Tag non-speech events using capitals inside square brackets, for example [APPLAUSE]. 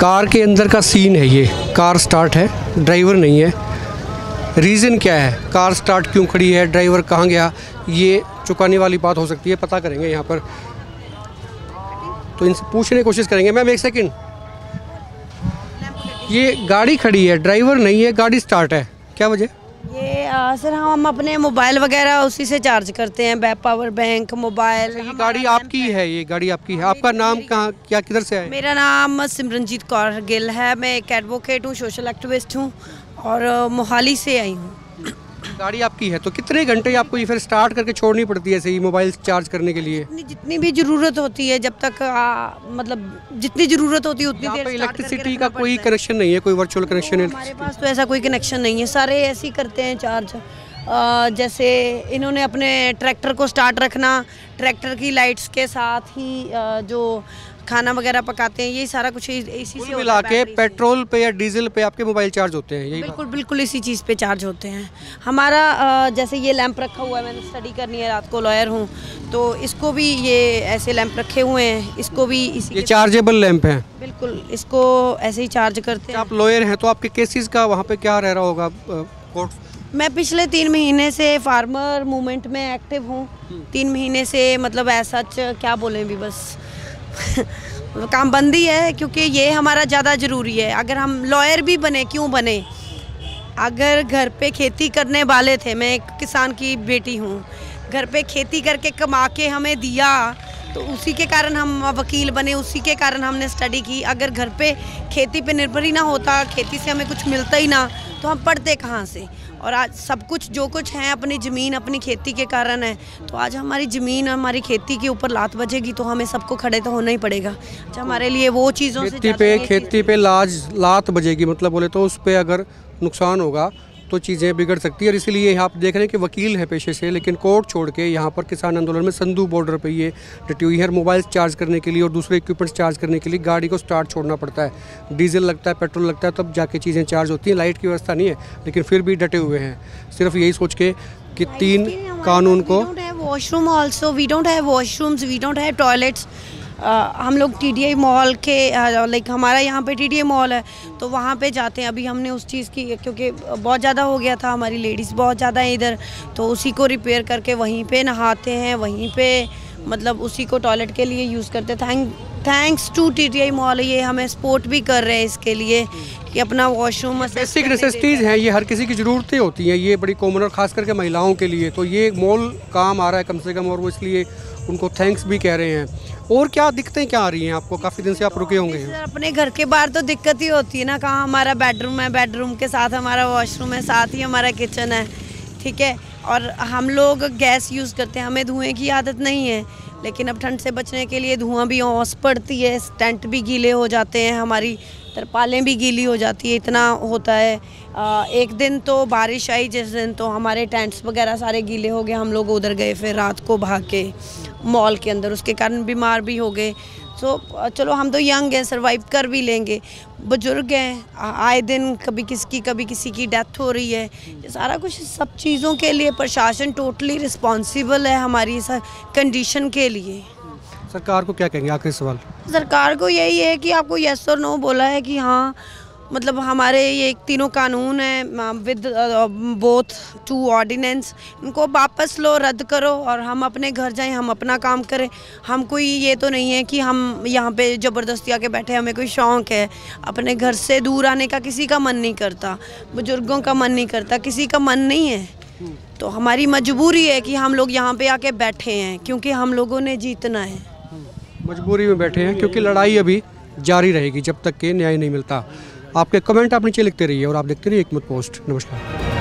Car के अंदर का सीन है ये। कार स्टार्ट है ड्राइवर नहीं है। रीज़न क्या है? कार स्टार्ट क्यों खड़ी है? ड्राइवर कहाँ गया? ये चुकाने वाली बात हो सकती है, पता करेंगे यहाँ पर। तो इनसे पूछने की कोशिश करेंगे। मैम एक सेकेंड ये गाड़ी खड़ी है ड्राइवर नहीं है, गाड़ी स्टार्ट है। क्या वजह? आ, सर हम अपने मोबाइल वगैरह उसी से चार्ज करते हैं पावर बैंक मोबाइल ये गाड़ी आपकी है ये गाड़ी आपकी है। आपका नाम कहाँ क्या किधर से है मेरा नाम सिमरनजीत कौर गिल है। मैं एक एडवोकेट हूँ सोशल एक्टिविस्ट हूँ और मोहाली से आई हूँ। गाड़ी आपकी है तो कितने घंटे आपको ये फिर स्टार्ट करके छोड़नी पड़ती है ऐसे ही मोबाइल चार्ज करने के लिए? जितनी भी ज़रूरत होती है जब तक आ, मतलब जितनी ज़रूरत होती है उतनी देर इलेक्ट्रिसिटी का कोई कनेक्शन नहीं है कोई वर्चुअल कनेक्शन है हमारे पास तो ऐसा कोई कनेक्शन नहीं है। सारे ऐसे ही करते हैं चार्ज आ, जैसे इन्होंने अपने ट्रैक्टर को स्टार्ट रखना ट्रैक्टर की लाइट्स के साथ ही आ, जो खाना वगैरह पकाते हैं ये सारा कुछ इसी से मिला के पेट्रोल पे या डीजल पे आपके मोबाइल चार्ज होते हैं यही बिल्कुल बिल्कुल इसी चीज़ पे चार्ज होते हैं। हमारा जैसे ये लैंप रखा हुआ है मैंने स्टडी करनी है रात को लॉयर हूँ तो इसको भी ये ऐसे लैंप रखे हुए हैं इसको भी इसी ये चार्जेबल लैंप है। बिल्कुल इसको ऐसे ही चार्ज करते हैं आप लॉयर हैं तो आपके केसेस का वहाँ पे क्या रह रहा होगा कोर्ट मैं पिछले तीन महीने से फार्मर मूवमेंट में एक्टिव हूँ। तीन महीने से मतलब ऐसा क्या बोलें भी बस [LAUGHS] काम बंदी है, क्योंकि ये हमारा ज़्यादा ज़रूरी है। अगर हम लॉयर भी बने, क्यों बने? अगर घर पे खेती करने वाले थे, मैं एक किसान की बेटी हूँ। घर पे खेती करके कमा के हमें दिया तो उसी के कारण हम वकील बने उसी के कारण हमने स्टडी की। अगर घर पे खेती पे निर्भर ही ना होता खेती से हमें कुछ मिलता ही ना तो हम पढ़ते कहाँ से? और आज सब कुछ जो कुछ है अपनी ज़मीन अपनी खेती के कारण है तो आज हमारी ज़मीन हमारी खेती के ऊपर लात बजेगी तो हमें सबको खड़े तो होना ही पड़ेगा। अच्छा हमारे लिए वो चीज़ों खेती पे खेती पे लाज लात बजेगी मतलब बोले तो उस पर अगर नुकसान होगा तो चीज़ें बिगड़ सकती है और इसीलिए आप देख रहे हैं कि वकील है पेशे से लेकिन कोर्ट छोड़ के यहाँ पर किसान आंदोलन में संधू बॉर्डर पर ये डटी हुई है मोबाइल चार्ज करने के लिए और दूसरे इक्विपमेंट्स चार्ज करने के लिए गाड़ी को स्टार्ट छोड़ना पड़ता है। डीजल लगता है पेट्रोल लगता है तब जाके चीज़ें चार्ज होती हैं। लाइट की व्यवस्था नहीं है लेकिन फिर भी डटे हुए हैं। सिर्फ़ यही सोच के कि तीन कानून को washroom also we don't have washrooms we don't have toilets हम लोग टी मॉल के लाइक हमारा यहाँ पे टी मॉल है तो वहाँ पे जाते हैं। अभी हमने उस चीज़ की क्योंकि बहुत ज़्यादा हो गया था हमारी लेडीज़ बहुत ज़्यादा है इधर तो उसी को रिपेयर करके वहीं पे नहाते हैं वहीं पे मतलब उसी को टॉयलेट के लिए यूज़ करते हैं। Thank thanks to T mall ये हमें सपोर्ट भी कर रहे हैं इसके लिए कि अपना वॉशरूम बेसिक नेसेसिटीज़ हैं ये हर किसी की ज़रूरतें होती हैं ये बड़ी कॉमन और ख़ास करके महिलाओं के लिए। तो ये मॉल काम आ रहा है कम से कम और वो इसलिए उनको थैंक्स भी कह रहे हैं। और क्या दिक्कतें क्या आ रही हैं आपको? काफ़ी दिन से आप रुके होंगे। अपने घर के बाहर तो दिक्कत ही होती है ना, कहाँ हमारा बेडरूम है बेडरूम के साथ हमारा वॉशरूम है, साथ ही हमारा किचन है, ठीक है? और हम लोग गैस यूज़ करते हैं, हमें धुएँ की आदत नहीं है, लेकिन अब ठंड से बचने के लिए धुआँ भी औस पड़ती है टेंट भी गीले हो जाते हैं, हमारी तरपालें भी गीली हो जाती है इतना होता है। आ, एक दिन तो बारिश आई जिस दिन तो हमारे टेंट्स वगैरह सारे गीले हो गए हम लोग उधर गए फिर रात को भाग के मॉल के अंदर उसके कारण बीमार भी हो गए। सो चलो हम तो यंग हैं सरवाइव कर भी लेंगे। बुज़ुर्ग हैं आए दिन कभी किसकी कभी किसी की डेथ हो रही है। ये सारा कुछ सब चीज़ों के लिए प्रशासन टोटली रिस्पॉन्सिबल है हमारी कंडीशन के लिए। सरकार को क्या कहेंगे? आखिरी सवाल। सरकार को यही है कि आपको यस और नो बोला है कि हाँ मतलब हमारे ये तीनों कानून हैं विद बोथ टू ऑर्डिनेंस इनको वापस लो, रद्द करो और हम अपने घर जाएँ, हम अपना काम करें। हम कोई ये तो नहीं है कि हम यहाँ पे ज़बरदस्ती आके बैठे हमें कोई शौक़ है। अपने घर से दूर आने का किसी का मन नहीं करता, बुज़ुर्गों का मन नहीं करता, किसी का मन नहीं है। तो हमारी मजबूरी है कि हम लोग यहाँ पे आके बैठे हैं, क्योंकि हम लोगों ने जीतना है। मजबूरी में बैठे हैं, क्योंकि लड़ाई अभी जारी रहेगी जब तक के न्याय नहीं मिलता। आपके कमेंट आप नीचे लिखते रहिए और आप देखते रहिए एक मत पोस्ट नमस्कार।